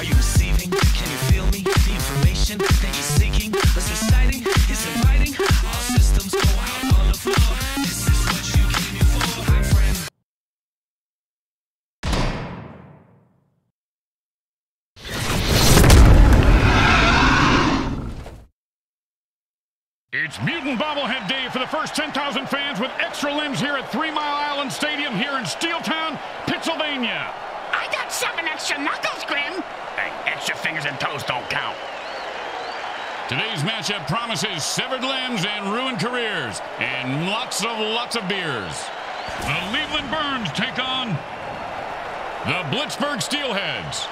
Are you receiving? Can you feel me? The information that you're seeking is it's inviting. All systems go out on the floor. This is what you came here for, my friend. It's Mutant Bobblehead Day for the first 10,000 fans with extra limbs here at Three Mile Island Stadium here in Steeltown, Pennsylvania. I got seven extra knuckles, Grim. Hey, extra fingers and toes don't count. Today's matchup promises severed limbs and ruined careers, and lots of lots of beers. The Cleveland Burns take on the Blitzburg Steelheads.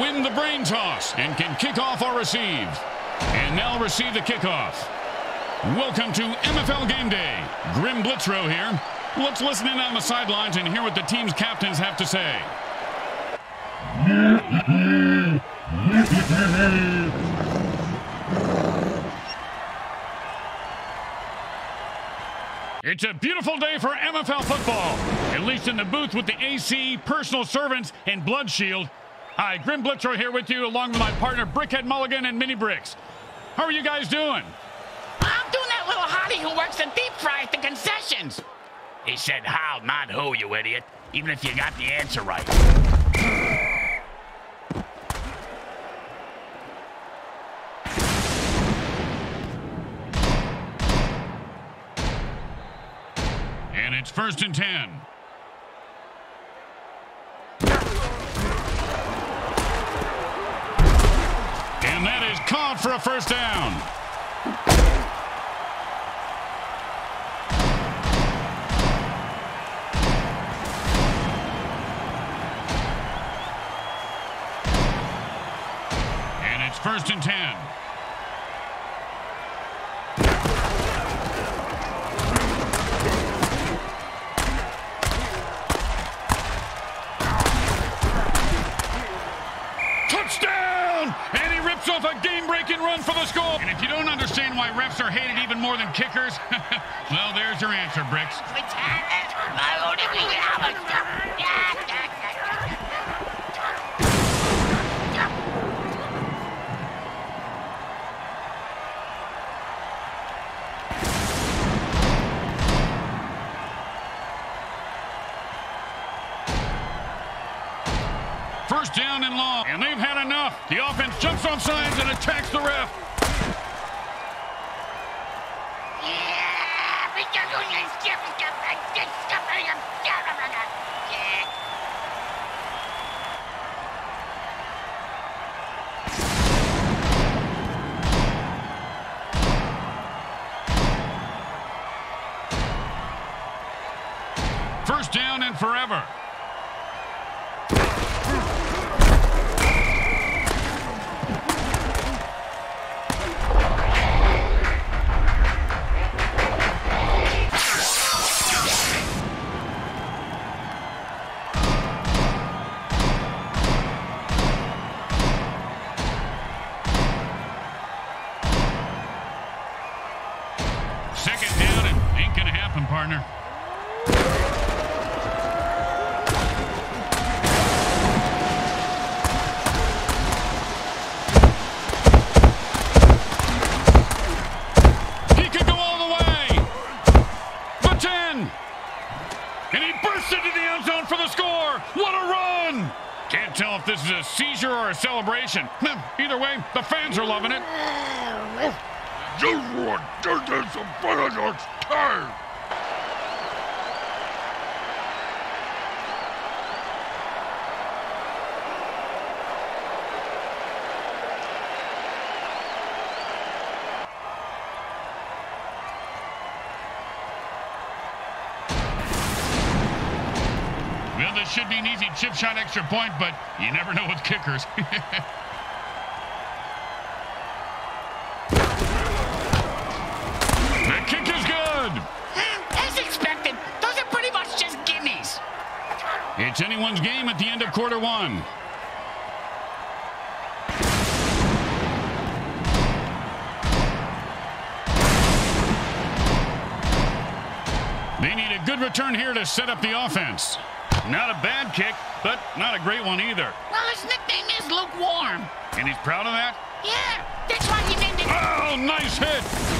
Win the brain toss and can kick off or receive. And now receive the kickoff. Welcome to MFL Game Day. Grim Blitzrow here. Let's listen in on the sidelines and hear what the team's captains have to say. It's a beautiful day for MFL football, at least in the booth with the AC, personal servants, and Blood Shield. Hi, Grim Blitzrow here with you, along with my partner Brickhead Mulligan and Mini Bricks. How are you guys doing? I'm doing that little hottie who works in deep fry at the concessions. He said how, not who, you idiot. Even if you got the answer right. And it's first and ten. And that is caught for a first down. First and ten. Touchdown! And he rips off a game-breaking run for the score. And if you don't understand why refs are hated even more than kickers, well, there's your answer, Bricks. Down and long, and they've had enough. The offense jumps off sides and attacks the ref. First down and forever. Second down and ain't gonna happen, partner. He could go all the way. The 10. And he bursts into the end zone for the score. What a run. Can't tell if this is a seizure or a celebration. Either way, the fans are loving it. Everyone, this is a better time. Well, this should be an easy chip shot extra point, but you never know with kickers. anyone's game at the end of quarter one. They need a good return here to set up the offense. Not a bad kick, but not a great one either. Well, his nickname is lukewarm. And he's proud of that? Yeah, that's why he named it. Oh, nice hit!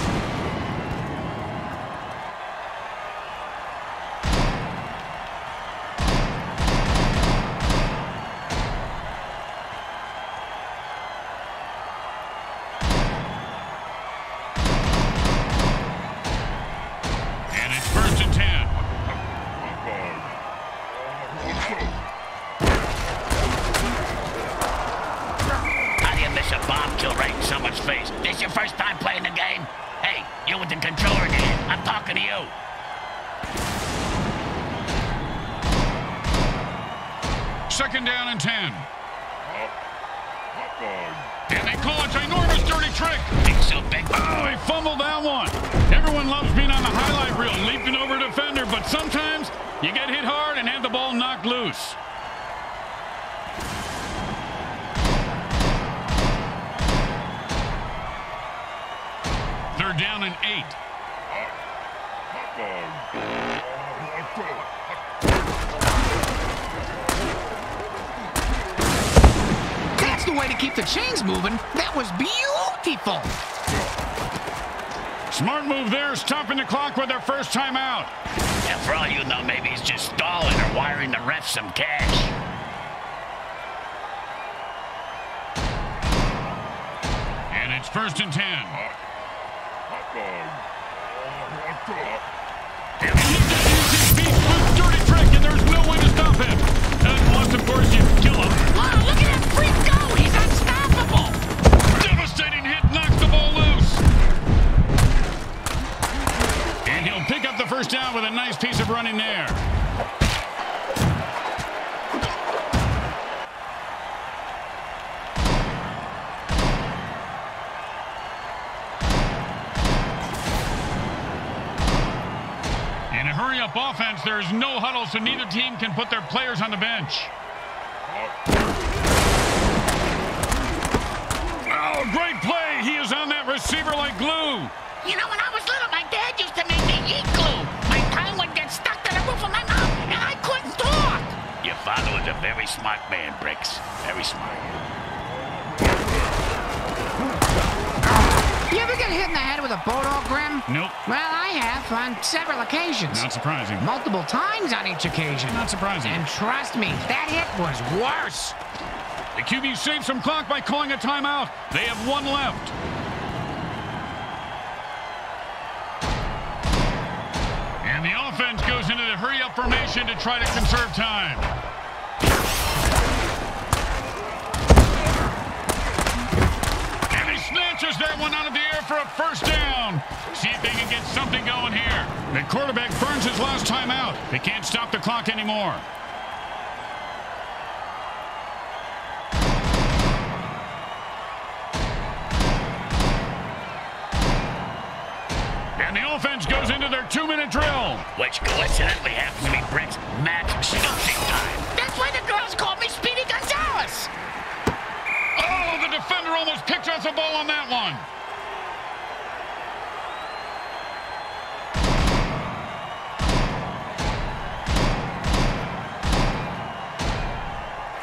Trick. Think so, big Oh, he fumbled that one. Everyone loves being on the highlight reel, leaping over a defender, but sometimes you get hit hard and have the ball knocked loose. Third down and eight. That's the way to keep the chains moving. That was beautiful. Smart move there, stopping the clock with their first time out. And for all you know, maybe he's just stalling or wiring the ref some cash. And it's first and ten. And he just used his feet with dirty trick, and there's no way to stop him. Unless, of course, you kill him. Pick up the first down with a nice piece of running there. In a hurry-up offense, there is no huddle, so neither team can put their players on the bench. Oh, great play. He is on that receiver like glue. You know, when I very smart man, Bricks. Very smart. You ever get hit in the head with a Bodog Grim? Nope. Well, I have on several occasions. Not surprising. Multiple times on each occasion. Not surprising. And trust me, that hit was worse. The QB saved some clock by calling a timeout. They have one left. And the offense goes into the hurry-up formation to try to conserve time. And he snatches that one out of the air for a first down. See if they can get something going here. The quarterback burns his last time out. They can't stop the clock anymore. And the offense goes into their two-minute drill. Which coincidentally happens to be Bricks' max snooping time. That's why the girls call me Speedy Gonzalez. Oh, the defender almost picked off the ball on that one.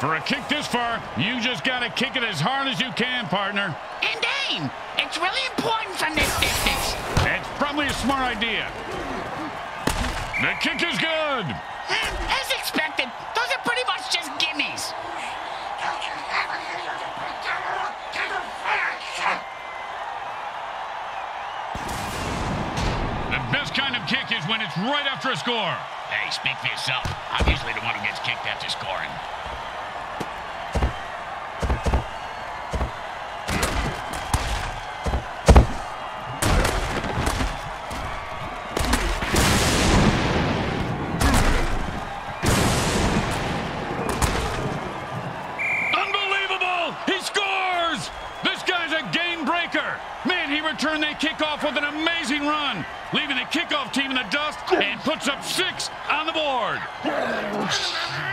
For a kick this far, you just got to kick it as hard as you can, partner. And aim. It's really important from this distance. It's probably a smart idea. The kick is good. As expected, those are pretty much just gimmies. The best kind of kick is when it's right after a score. Hey, speak for yourself. I'm usually the one who gets kicked after scoring. Kickoff team in the dust and puts up six on the board. Oh,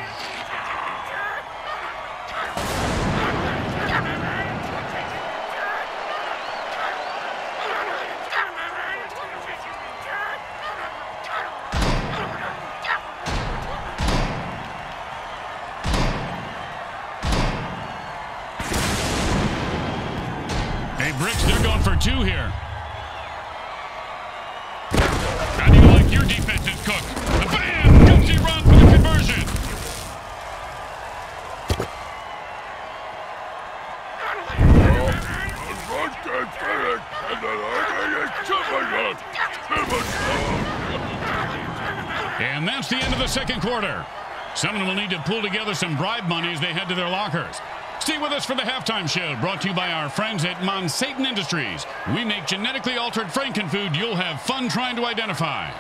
will need to pull together some bribe money as they head to their lockers. Stay with us for the halftime show brought to you by our friends at Monsatan Industries. We make genetically altered frankenfood you'll have fun trying to identify.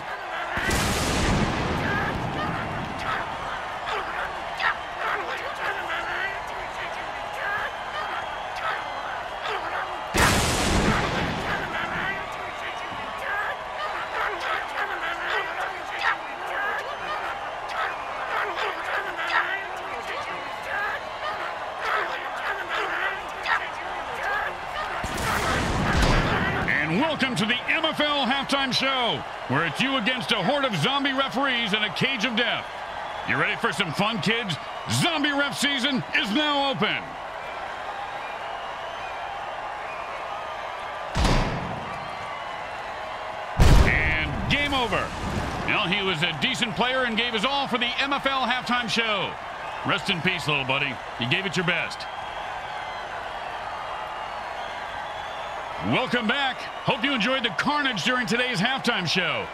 And welcome to the MFL halftime show, where it's you against a horde of zombie referees in a cage of death. You ready for some fun, kids? Zombie ref season is now open. And game over. Well, he was a decent player and gave his all for the MFL halftime show. Rest in peace, little buddy. You gave it your best. Welcome back. Hope you enjoyed the carnage during today's halftime show.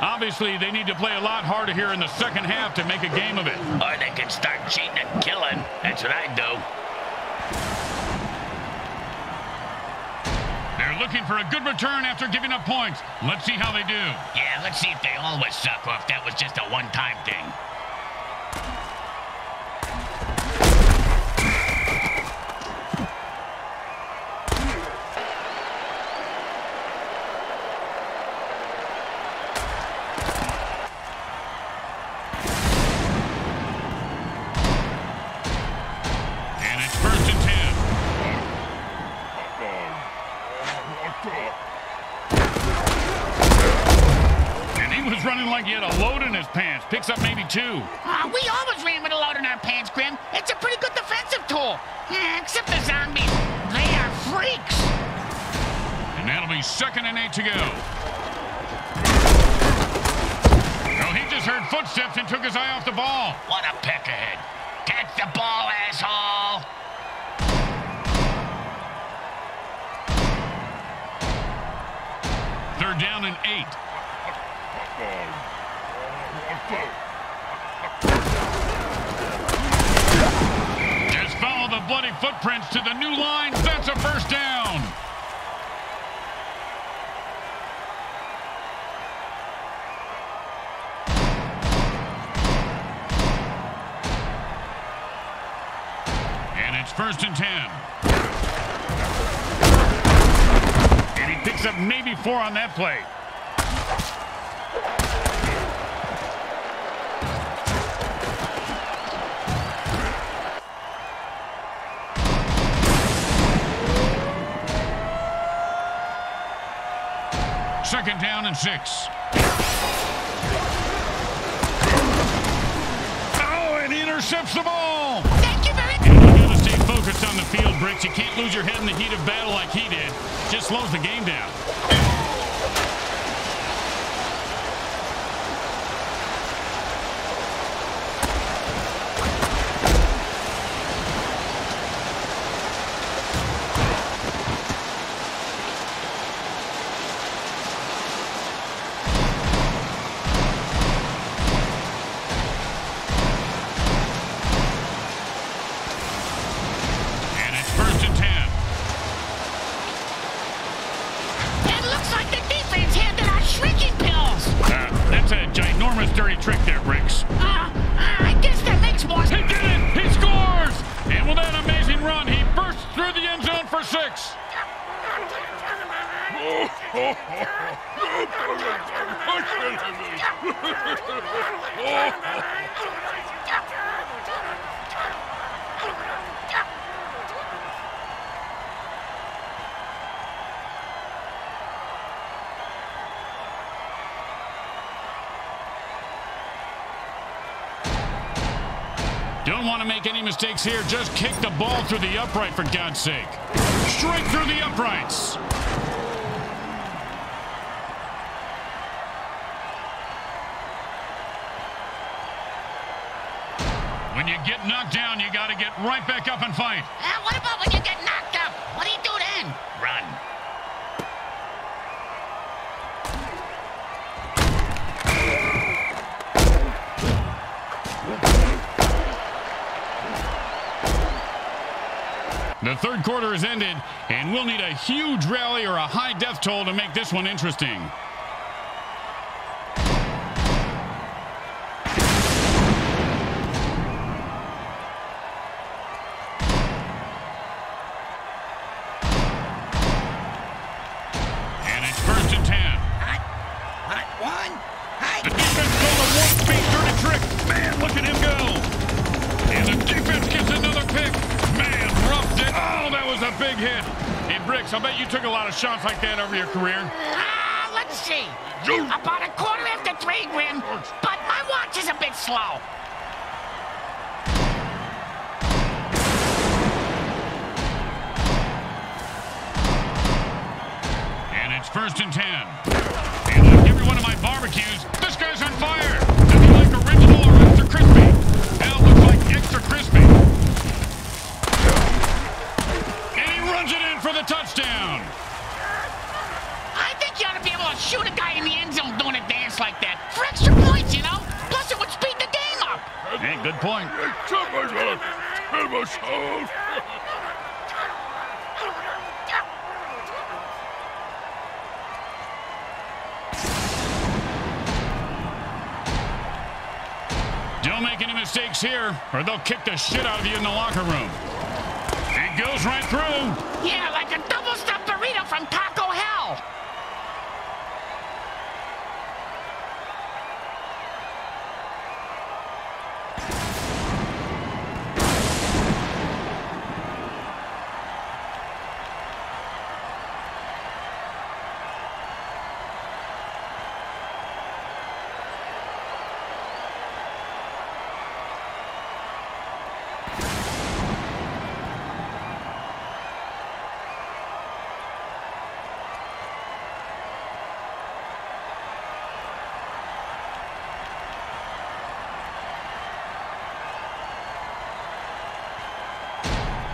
Obviously, they need to play a lot harder here in the second half to make a game of it. Or they can start cheating and killing. That's what I'd do. They're looking for a good return after giving up points. Let's see how they do. Yeah, let's see if they always suck or if that was just a one-time thing. He was running like he had a load in his pants. Picks up maybe two. Uh, we always ran with a load in our pants, Grim. It's a pretty good defensive tool. Yeah, except the zombies. They are freaks. And that'll be second and eight to go. Well, he just heard footsteps and took his eye off the ball. What a peck ahead. Catch the ball, asshole. Third down and eight. Just follow the bloody footprints to the new line. That's a first down. And it's first and ten. And he picks up maybe four on that play. Second down and six. Oh, and he intercepts the ball. Thank you very And you gotta stay focused on the field, Bricks. You can't lose your head in the heat of battle like he did. Just slows the game down. Through the end zone for six. Don't want want to make any mistakes here. Just kick the ball through the upright, for God's sake. Straight through the uprights. When you get knocked down, you got to get right back up and fight. Uh, what about when you get knocked The third quarter has ended, and we'll need a huge rally or a high death toll to make this one interesting. Big hit. Hey, Bricks, I bet you took a lot of shots like that over your career. Ah, let's see. About a quarter after three, Grim. But my watch is a bit slow. And it's first and ten. And like every one of my barbecues, this guy's on fire. Does he like original or extra crispy? Hell, looks like extra crispy. Runs it in for the touchdown. I think you ought to be able to shoot a guy in the end zone doing a dance like that. For extra points, you know? Plus, it would speed the game up. Hey, good point. Tell myself. Tell myself. Don't make any mistakes here, or they'll kick the shit out of you in the locker room. Goes right through. Yeah, like a double stuffed burrito from Taco Hell.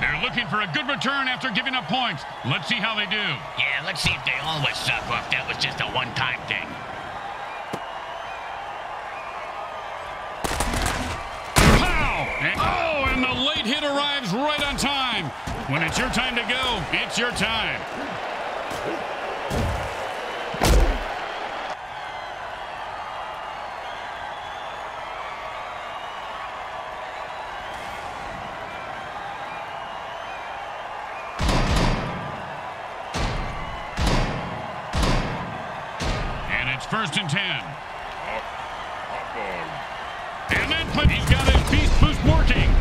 They're looking for a good return after giving up points. Let's see how they do. Yeah, let's see if they always suck or if that was just a one-time thing. Pow! And, oh, and the late hit arrives right on time. When it's your time to go, it's your time. First and ten. And then put, he's got his beast boost working.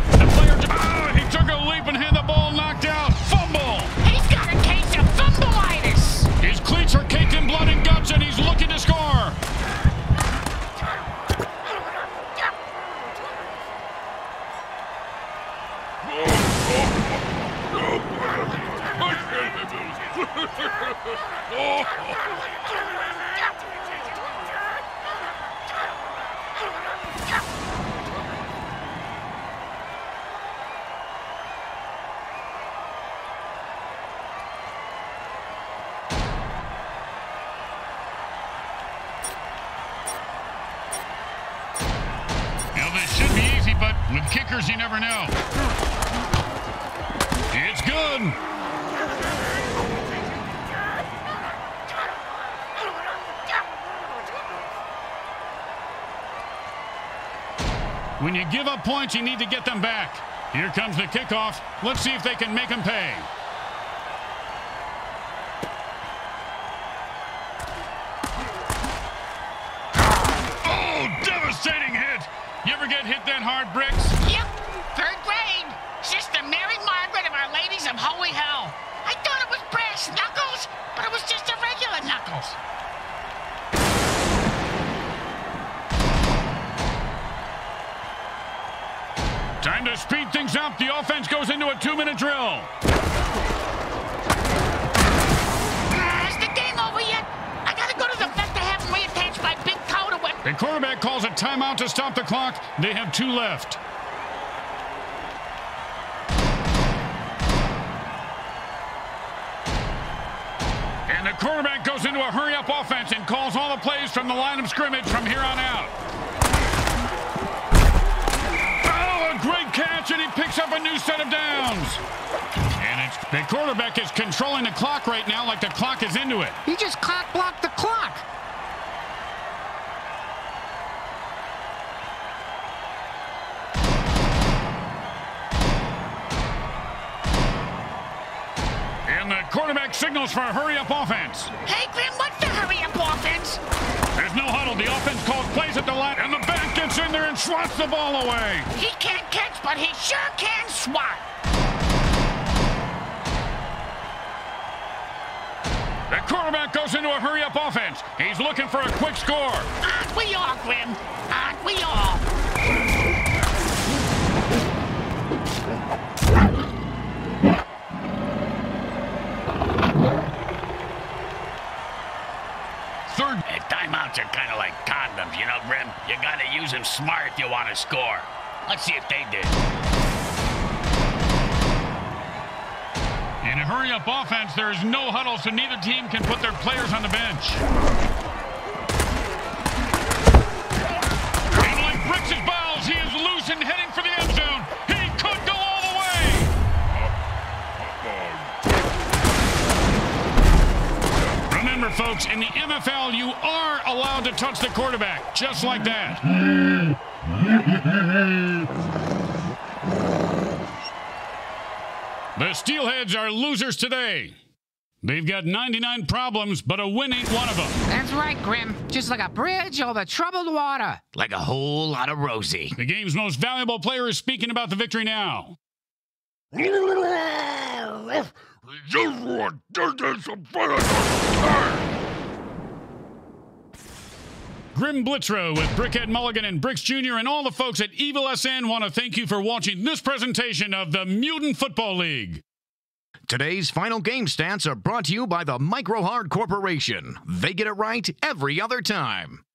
Never know. It's good. When you give up points, you need to get them back. Here comes the kickoff. Let's see if they can make them pay. Oh, devastating hit. You ever get hit that hard, Bricks? Our Holy Hell. I thought it was brass knuckles, but it was just a regular knuckles. Time to speed things up. The offense goes into a two-minute drill. Uh, is the game over yet? I gotta go to the vet to have him reattach my big toe to. The quarterback calls a timeout to stop the clock. They have two left. The quarterback goes into a hurry-up offense and calls all the plays from the line of scrimmage from here on out. Oh, a great catch, and he picks up a new set of downs. And it's the quarterback is controlling the clock right now like the clock is into it. He just cock blocked quarterback signals for a hurry-up offense. Hey, Grim, what's the hurry-up offense? There's no huddle. The offense calls plays at the line, and the back gets in there and swats the ball away. He can't catch, but he sure can swat. The quarterback goes into a hurry-up offense. He's looking for a quick score. Aren't we all, Grim? Aren't we all? Third. Hey, timeouts are kind of like condoms, you know, Grim? You gotta use them smart if you want to score. Let's see if they did. In a hurry-up offense, there is no huddle, so neither team can put their players on the bench. Remember, folks, in the NFL, you are allowed to touch the quarterback, just like that. The Steelheads are losers today. They've got 99 problems, but a win ain't one of them. That's right, Grim. Just like a bridge over troubled water. Like a whole lot of Rosie. The game's most valuable player is speaking about the victory now. Just what does this about? Grim Blitzro with Brickhead Mulligan and Bricks Jr. and all the folks at Evil SN want to thank you for watching this presentation of the Mutant Football League. Today's final game stats are brought to you by the Microhard Corporation. They get it right every other time.